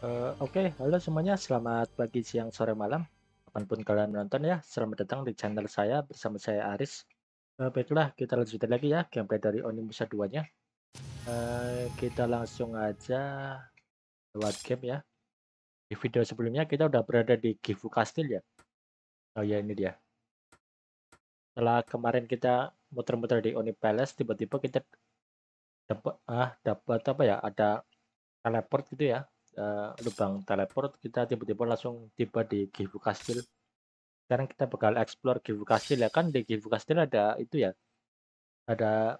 Uh, Oke, okay. halo semuanya, selamat pagi, siang, sore, malam. Kapan pun kalian menonton ya, selamat datang di channel saya bersama saya Aris. Uh, baiklah, kita lanjutkan lagi ya gameplay dari Onimusa 2-nya. Uh, kita langsung aja lewat game ya. Di video sebelumnya kita udah berada di Gifu Castle ya. Oh ya ini dia. Setelah kemarin kita muter-muter di Oni Palace, tiba-tiba kita dapat ah dapat apa ya? Ada teleport gitu ya uh, lubang teleport kita tiba-tiba langsung tiba di Gifu Castle sekarang kita bakal explore Gifu Castle ya. Kan di Gifu Castle ada itu ya ada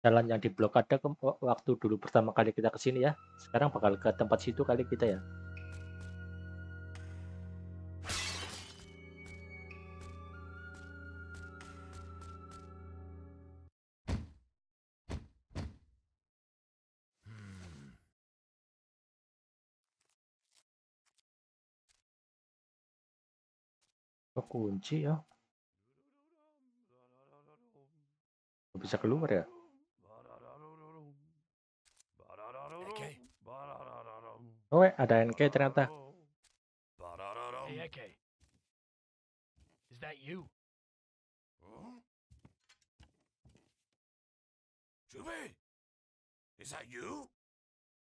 jalan yang diblokade waktu dulu pertama kali kita ke sini ya. Sekarang bakal ke tempat situ kali kita ya kunci ya bisa keluar ya Oh, ada NK ternyata. Hey, NK. Is that you? Jube, is that you?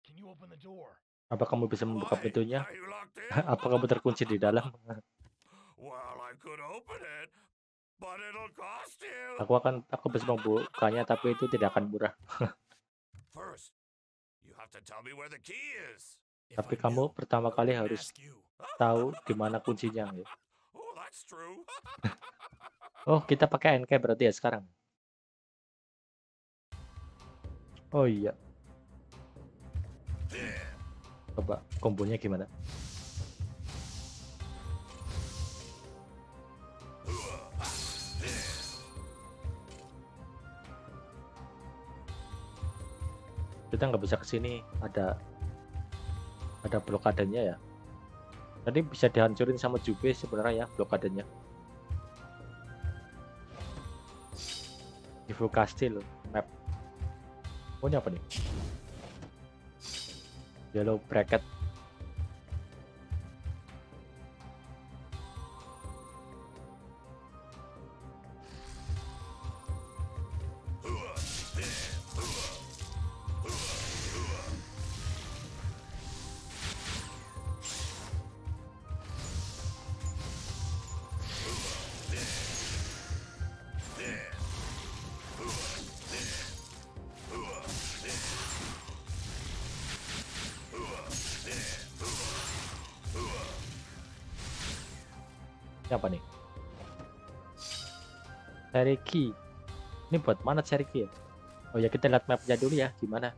Can you open the door? Apa kamu bisa membuka pintunya? Apa kamu terkunci di dalam? Well, I could open it, but it'll cost you. Aku akan aku bisa membukanya tapi itu tidak akan murah. First, you have to tell me where the key is. Tapi kamu pertama kali harus tahu di mana kuncinya ya. Oh, oh, kita pakai NK berarti ya sekarang. Oh iya. Coba kombonya gimana? Kita nggak bisa ke sini ada ada blokadenya ya. Tadi bisa dihancurin sama Jube sebenarnya ya blokadenya. Ivo Castle map. Ini apa nih? Yellow bracket Cherokee. Ini buat mana Cherokee ya? Oh ya kita lihat mapnya dulu ya, gimana?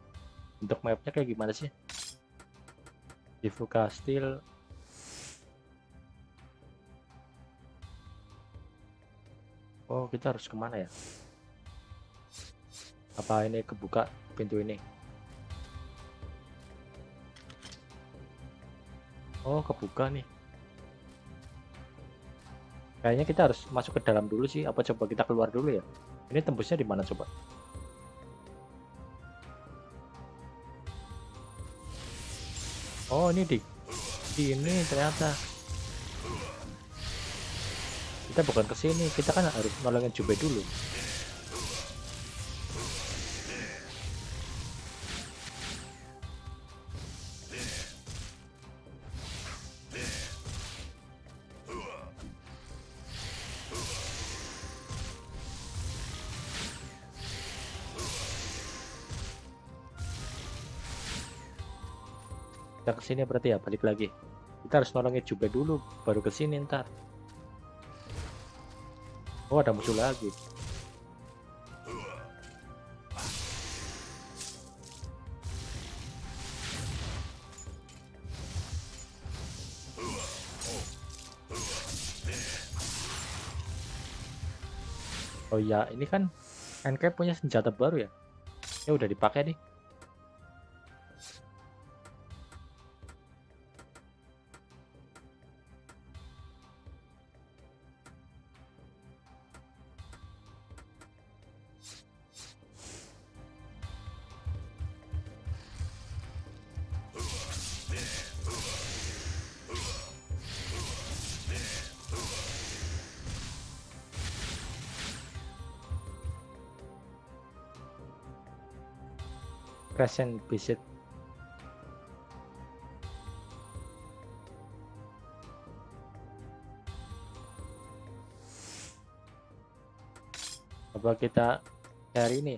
Untuk mapnya kayak gimana sih? Divu Castle. Oh kita harus ke mana ya? Apa ini kebuka pintu ini? Oh kebuka nih. Kayaknya kita harus masuk ke dalam dulu sih. Apa coba kita keluar dulu ya? Ini tembusnya di mana coba? Oh, ini di di ini ternyata. Kita bukan ke sini, kita kan harus nolongin Jube dulu. Kita ke sini berarti ya balik lagi kita harus nolongin juga dulu baru ke sini ntar oh ada musuh lagi Oh iya, ini kan NK punya senjata baru ya? Ya udah dipakai nih. Crescent visit Coba kita cari ini.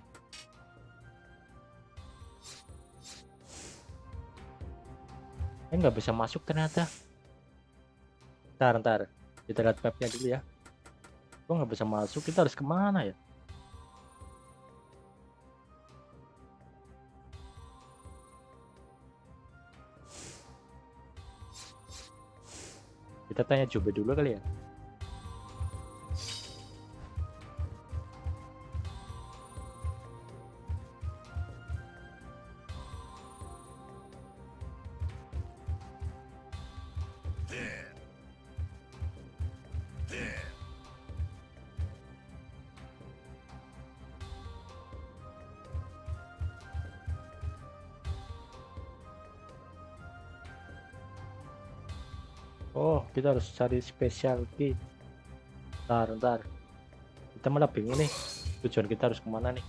Ini nggak bisa masuk ternyata. Ntar, ntar. Kita lihat mapnya dulu ya. Kok nggak bisa masuk? Kita harus ke mana ya? Kita tanya coba dulu kali ya. Kita harus cari special key. Ntar, ntar. Kita malah bingung nih. Tujuan kita harus ke mana nih?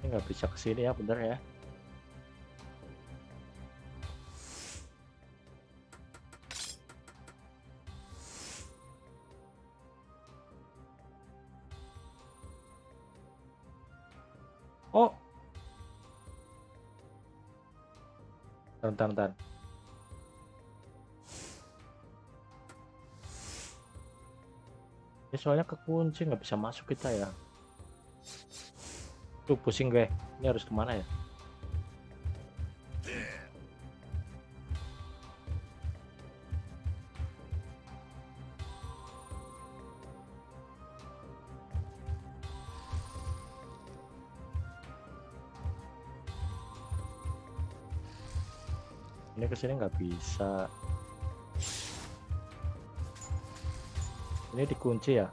Ini nggak bisa ke sini ya, bener ya? Oh, Bentar, bentar. Ini soalnya kekunci nggak bisa masuk kita ya. Tuh pusing gue. Ini harus ke mana ya? Ke sini nggak bisa. Ini dikunci ya?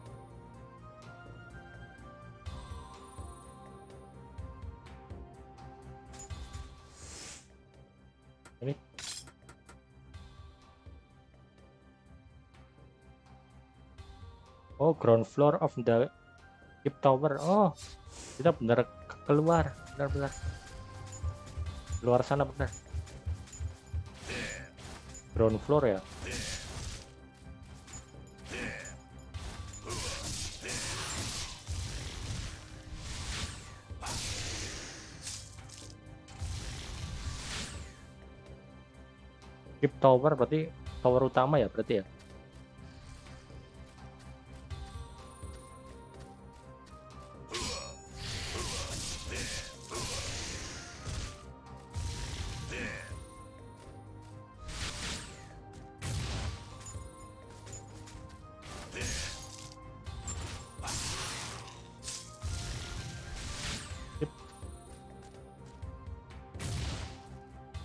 Ini Oh, ground floor of the keep tower. Oh, kita benar keluar, benar-benar. Luar sana benar. Ground floor ya? Keep tower berarti tower utama ya berarti ya?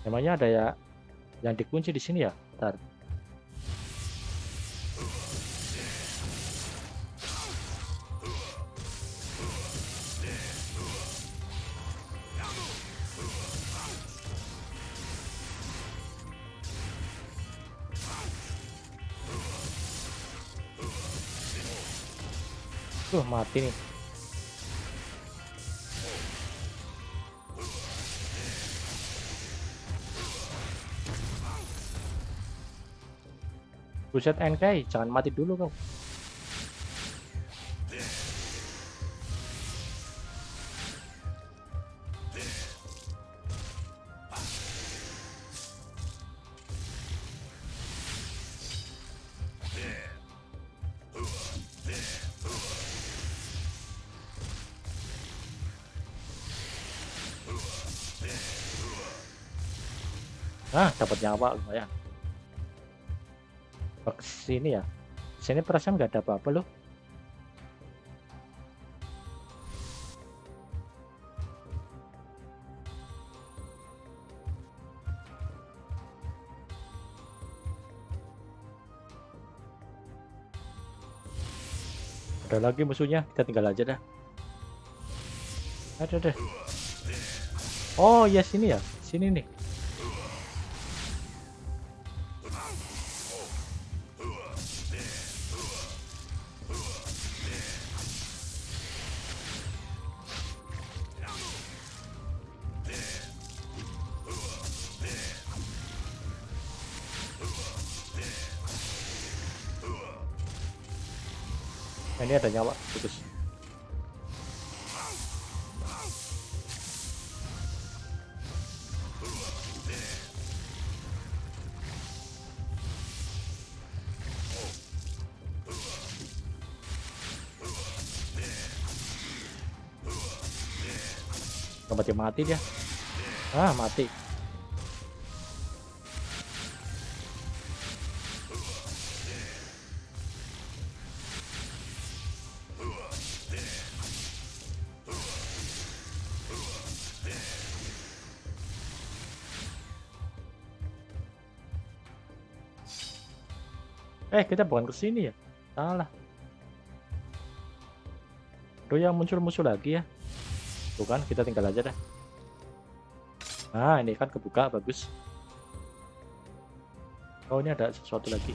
Emangnya ada ya yang dikunci di sini ya? Ntar. Tuh mati nih. Buset NK, jangan mati dulu kau. Ah, dapat nyawa lumayan. Sini ya. Sini perasaan nggak ada apa-apa loh. Ada lagi musuhnya, kita tinggal aja dah. Ada deh. Oh, ya sini ya. Sini nih. Mati mati dia ah mati Eh, kita bukan ke sini ya? Salah. Tuh yang muncul musuh lagi ya. Kan, kita tinggal aja dah. Nah, ini kan kebuka, bagus. Oh, ini ada sesuatu lagi.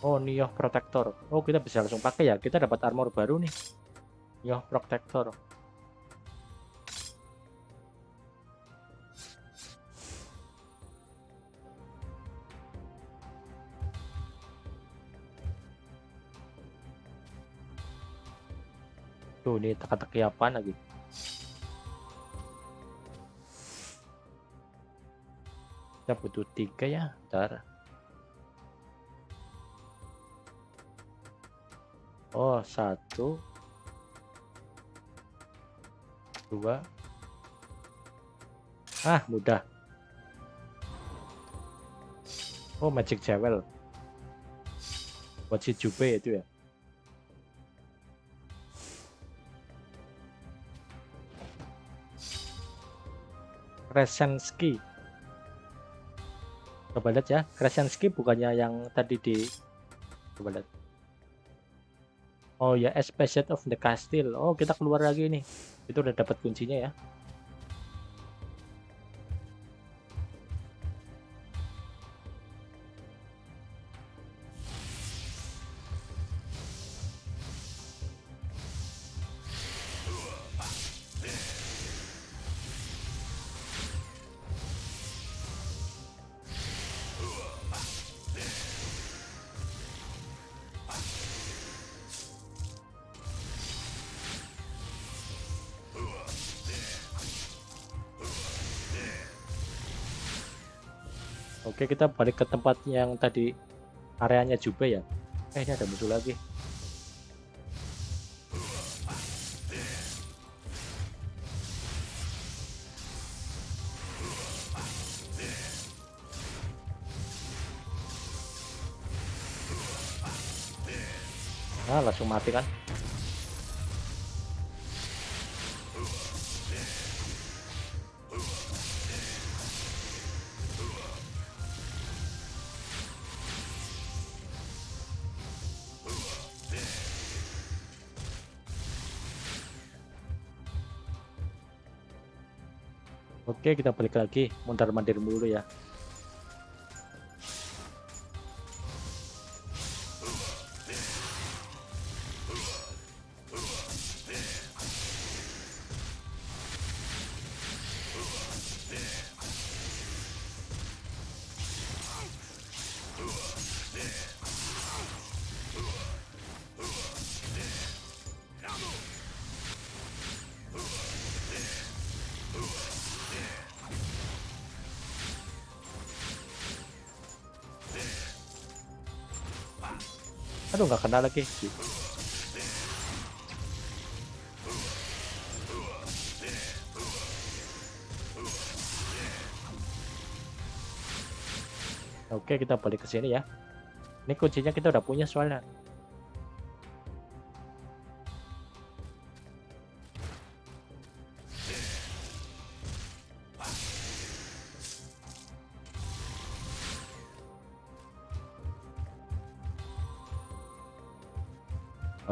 Oh, Neo Protector. Oh, kita bisa langsung pakai ya. Kita dapat armor baru nih. Neo Protector. Tuh, ini teka-teki apa lagi? Kita butuh tiga ya, ntar. Oh, satu. Dua. Ah, mudah. Oh, Magic Jewel. Buat si Jupe itu ya. Kresensky coba lihat ya Kresensky bukannya yang tadi di coba lihat. Oh ya Especially of the Castle oh kita keluar lagi nih. Itu udah dapat kuncinya ya kita balik ke tempat yang tadi areanya Jube ya. Eh, ini ada musuh lagi. Nah, langsung mati kan. Kita balik lagi. Mondar mandir dulu ya. Aduh nggak kena lagi. Oke kita balik ke sini ya. Ini kuncinya kita udah punya soalnya.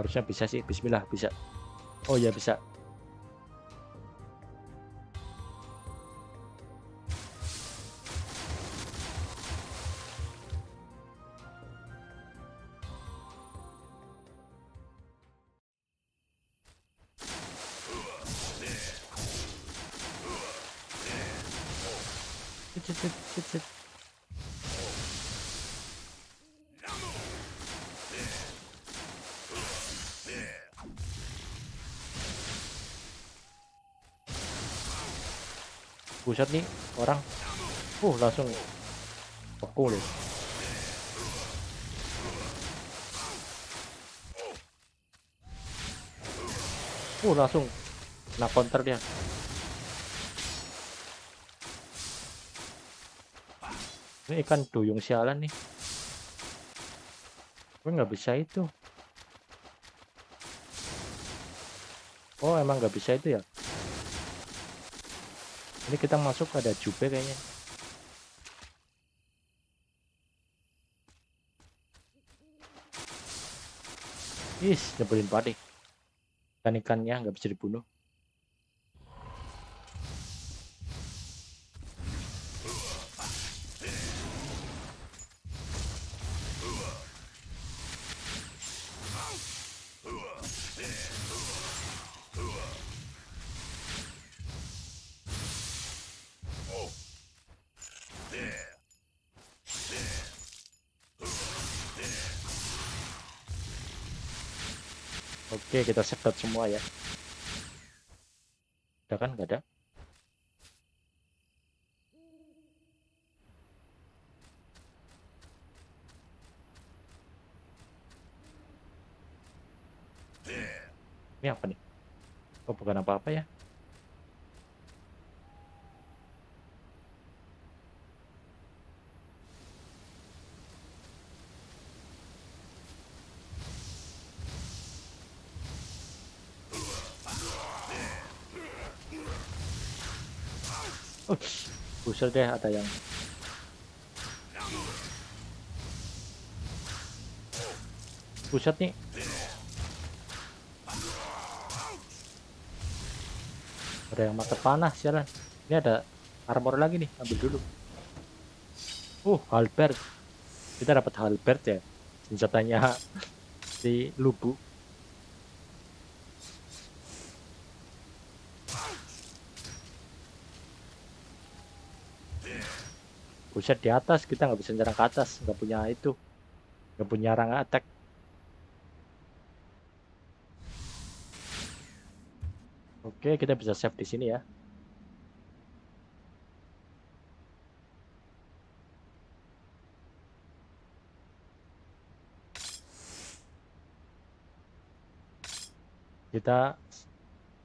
Harusnya bisa sih bismillah bisa. Oh ya bisa buset nih orang. Uh langsung beku loh uh langsung nah counter dia. Ini ikan duyung sialan nih. Gue nggak bisa itu. Oh emang nggak bisa itu ya ini kita masuk ada jube kayaknya Is, nyebelin banget Ikan-ikannya nggak bisa dibunuh. Oke, kita sedot semua ya. Udah kan? Gak ada? Ini apa nih? Oh, bukan apa-apa ya. Buset deh ada yang Buset nih. Ada yang mata panah sialan. Ini ada armor lagi nih, ambil dulu. Uh, halberd. Kita dapat halberd ya. Senjatanya si lubu. Buset di atas kita nggak bisa nyerang ke atas nggak punya itu nggak punya rang attack. Oke kita bisa save di sini ya. Kita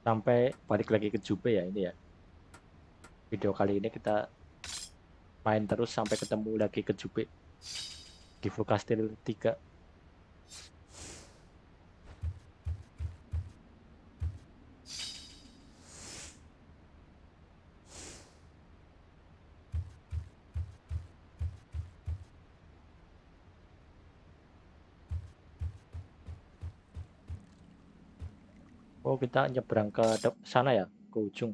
sampai balik lagi ke Jube ya ini ya. Video kali ini kita main terus sampai ketemu lagi ke Jupe di Castle 3 Oh kita nyebrang ke sana ya ke ujung.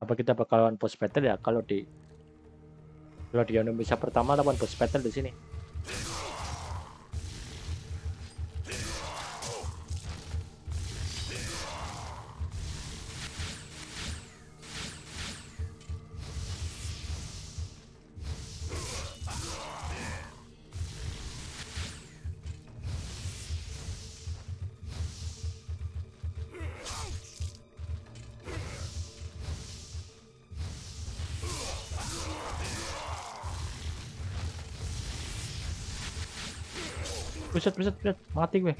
Apa kita bakalan post battle ya? Kalau di kalau di Indonesia pertama lawan bos battle di sini. Buset, buset, buset. Mati gue.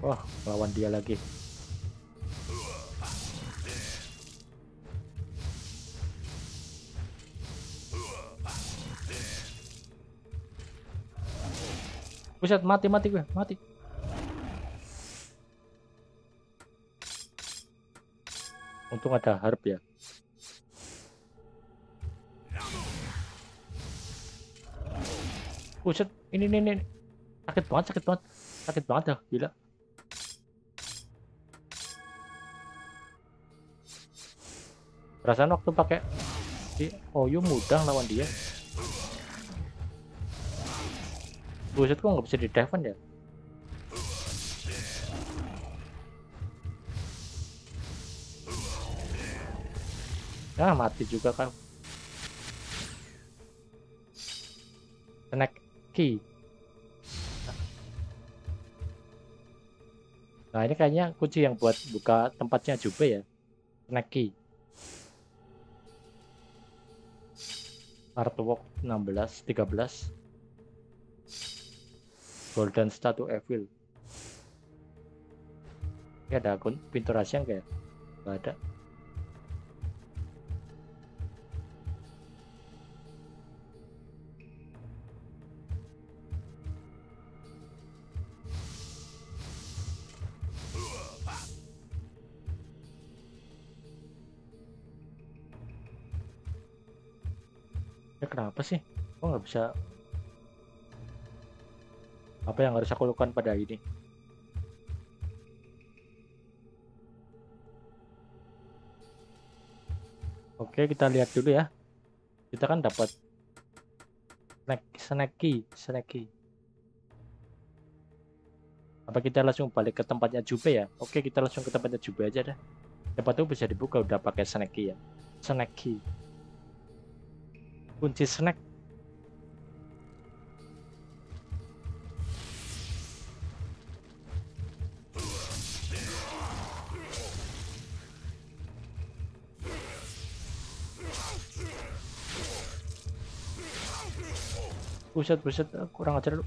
Wah, lawan dia lagi. Buset, mati mati gue, mati. Untung ada harp ya. Buset, ini ini ini. Sakit banget, sakit banget. Sakit banget ya, gila. Perasaan waktu pakai si Oyu mudah lawan dia. Buset kok nggak bisa di defend ya Ah, mati juga kan. Snack key. Nah, ini kayaknya kunci yang buat buka tempatnya Jube ya. Snack key. Artwork 16, 13. Golden Statue Evil. Ini ada akun pintu rahasia enggak ya? Enggak ada. Ya kenapa sih? Kok nggak bisa? Apa yang harus aku lakukan pada ini? Oke, kita lihat dulu ya. Kita kan dapat snack, snacky, snacky. Apa kita langsung balik ke tempatnya Jube ya? Oke, kita langsung ke tempatnya Jube aja dah. Dapat tuh bisa dibuka udah pakai snacky ya. Snacky. Kunci snack. Buset, buset, kurang ajar lu.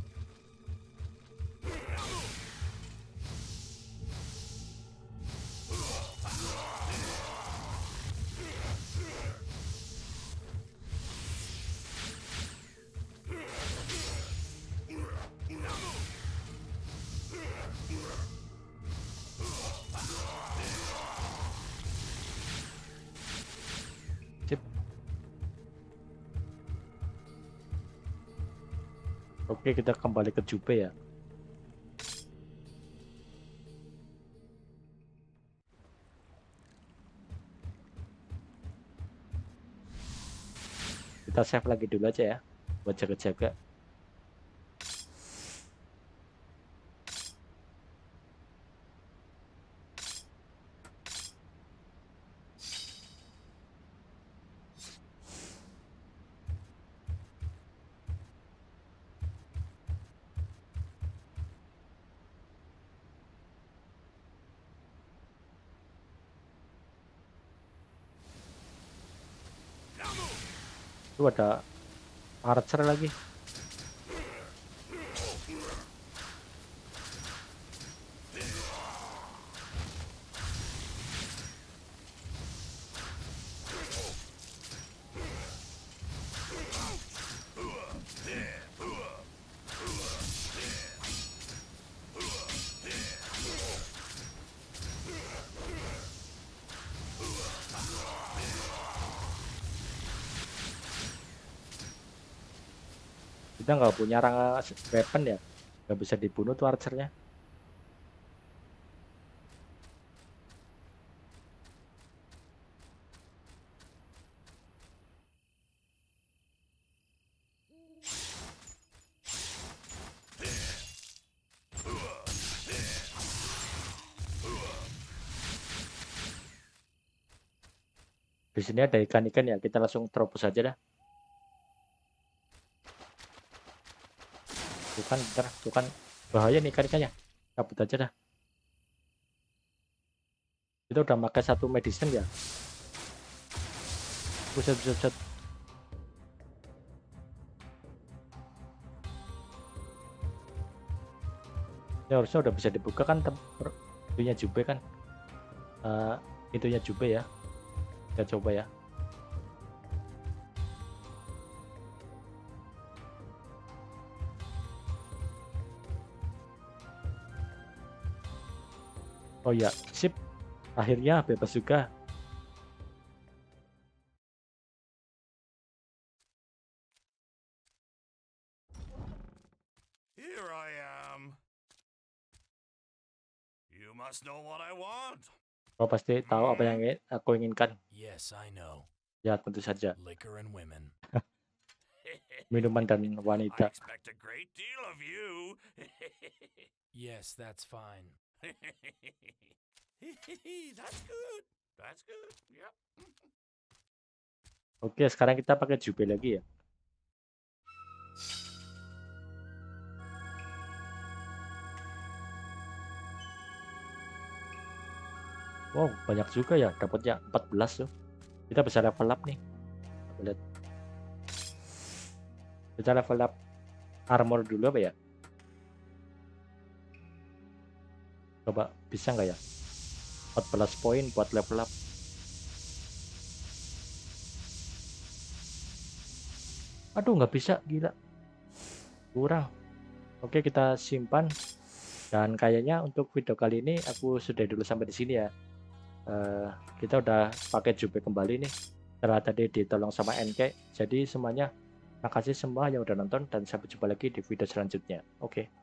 Oke, kita kembali ke Jupe ya. Kita save lagi dulu aja ya, buat jaga-jaga. Ada archer lagi. Nggak punya rangka weapon ya, nggak bisa dibunuh tuh archernya. Di sini ada ikan-ikan ya, kita langsung terobos aja dah. Kan, ntar, tuh kan bahaya nih ikan-ikannya. Cabut aja dah. Kita udah pakai satu medicine ya. Buset, buset, buset. Ya harusnya udah bisa dibuka kan itunya Jube kan. Eh, itunya Jube ya. Kita coba ya. Oh ya, sip. Akhirnya bebas juga. Here I am. You must know what I want. Kau pasti tahu apa yang aku inginkan. Yes, I know. Ya, tentu saja. Liquor and women. Minuman dan I wanita. expect a great deal of you. Yes, that's fine. That's good. That's good. Yep. Oke, sekarang kita pakai jubel lagi ya. Wow, banyak juga ya, dapatnya 14 tuh. Kita bisa level up nih. Kita lihat. Kita level up armor dulu apa ya? Coba bisa nggak ya? 14 poin buat level up. Aduh, nggak bisa, gila. Kurang. Oke, kita simpan. Dan kayaknya untuk video kali ini aku sudah dulu sampai di sini ya. Eh, kita udah pakai jube kembali nih. Setelah tadi ditolong sama NK. Jadi semuanya makasih semua yang udah nonton dan sampai jumpa lagi di video selanjutnya. Oke.